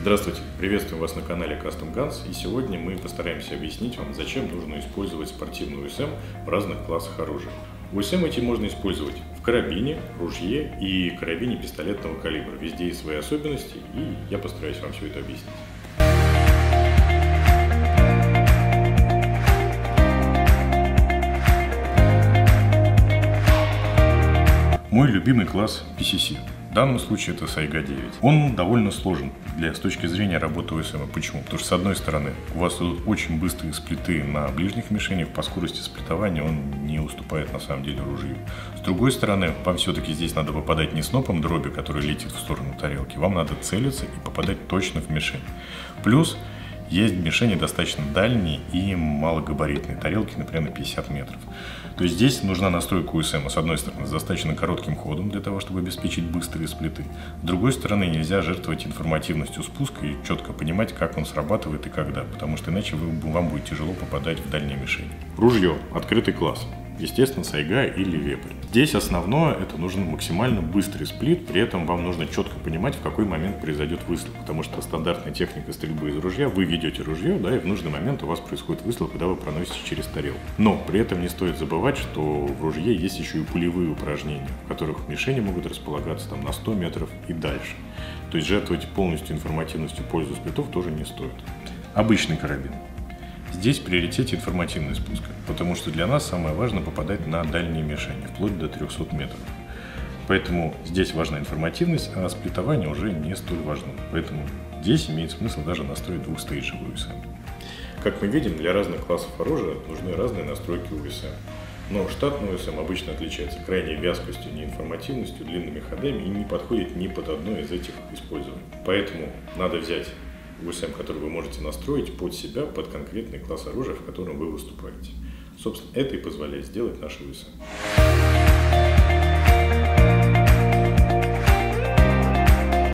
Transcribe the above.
Здравствуйте, приветствуем вас на канале Custom Guns и сегодня мы постараемся объяснить вам, зачем нужно использовать спортивный УСМ в разных классах оружия. УСМ эти можно использовать в карабине, ружье и карабине пистолетного калибра. Везде есть свои особенности и я постараюсь вам все это объяснить. Мой любимый класс PCC. В данном случае это Сайга 9. Он довольно сложен для, с точки зрения работы ОСМ. Почему? Потому что, с одной стороны, у вас идут очень быстрые сплиты на ближних мишенях, по скорости сплитования он не уступает, на самом деле, ружью. С другой стороны, вам все-таки здесь надо попадать не снопом дроби, который летит в сторону тарелки, вам надо целиться и попадать точно в мишень. Плюс, есть мишени достаточно дальние и малогабаритные тарелки, например, на 50 метров. То есть здесь нужна настройка УСМ, с одной стороны, с достаточно коротким ходом для того, чтобы обеспечить быстрые сплиты. С другой стороны, нельзя жертвовать информативностью спуска и четко понимать, как он срабатывает и когда, потому что иначе вы, вам будет тяжело попадать в дальние мишени. Ружье. Открытый класс естественно, сайга или вепрь. Здесь основное, это нужен максимально быстрый сплит, при этом вам нужно четко понимать, в какой момент произойдет выстрел, потому что стандартная техника стрельбы из ружья, вы ведете ружье, да, и в нужный момент у вас происходит выстрел, когда вы проносите через тарелку. Но при этом не стоит забывать, что в ружье есть еще и пулевые упражнения, в которых мишени могут располагаться там на 100 метров и дальше. То есть жертвовать полностью информативностью пользу сплитов тоже не стоит. Обычный карабин. Здесь в приоритете информативный спуск, потому что для нас самое важное попадать на дальние мишени, вплоть до 300 метров. Поэтому здесь важна информативность, а сплитование уже не столь важно. Поэтому здесь имеет смысл даже настроить двухстейджевый УСМ. Как мы видим, для разных классов оружия нужны разные настройки УСМ. Но штатный УСМ обычно отличается крайней вязкостью, неинформативностью, длинными ходами и не подходит ни под одно из этих использований. Поэтому надо взять УСМ, который вы можете настроить под себя, под конкретный класс оружия, в котором вы выступаете. Собственно, это и позволяет сделать наши УСМ.